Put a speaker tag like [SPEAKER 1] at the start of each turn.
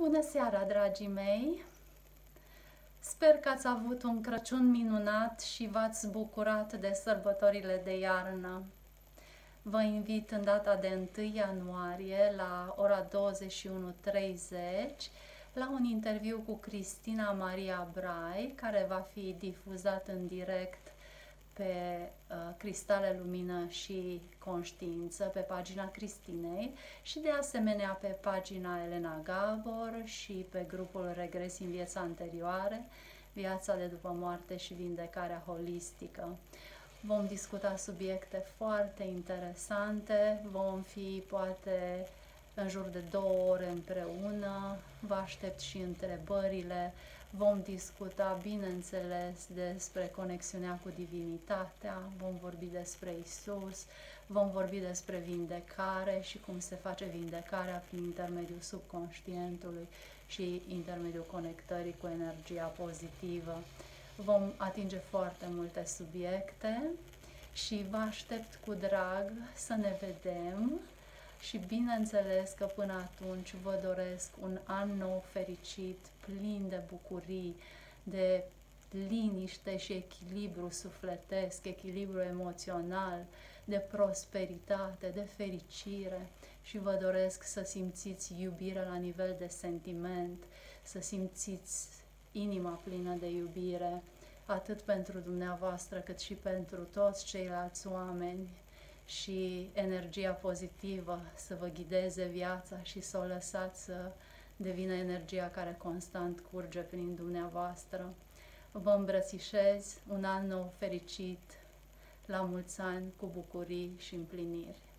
[SPEAKER 1] Bună seara, dragii mei! Sper că ați avut un Crăciun minunat și v-ați bucurat de sărbătorile de iarnă. Vă invit în data de 1 ianuarie la ora 21.30 la un interviu cu Cristina Maria Brai, care va fi difuzat în direct pe uh, Cristale Lumină și Conștiință pe pagina Cristinei și de asemenea pe pagina Elena Gabor și pe grupul Regresii în viața anterioare, viața de după moarte și vindecarea holistică. Vom discuta subiecte foarte interesante, vom fi poate în jur de două ore împreună, vă aștept și întrebările, vom discuta, bineînțeles, despre conexiunea cu divinitatea, vom vorbi despre Isus, vom vorbi despre vindecare și cum se face vindecarea prin intermediul subconștientului și intermediul conectării cu energia pozitivă. Vom atinge foarte multe subiecte și vă aștept cu drag să ne vedem și bineînțeles că până atunci vă doresc un an nou fericit, plin de bucurii, de liniște și echilibru sufletesc, echilibru emoțional, de prosperitate, de fericire. Și vă doresc să simțiți iubire la nivel de sentiment, să simțiți inima plină de iubire, atât pentru dumneavoastră cât și pentru toți ceilalți oameni și energia pozitivă să vă ghideze viața și să o lăsați să devină energia care constant curge prin dumneavoastră. Vă îmbrățișez un an nou fericit, la mulți ani, cu bucurii și împliniri.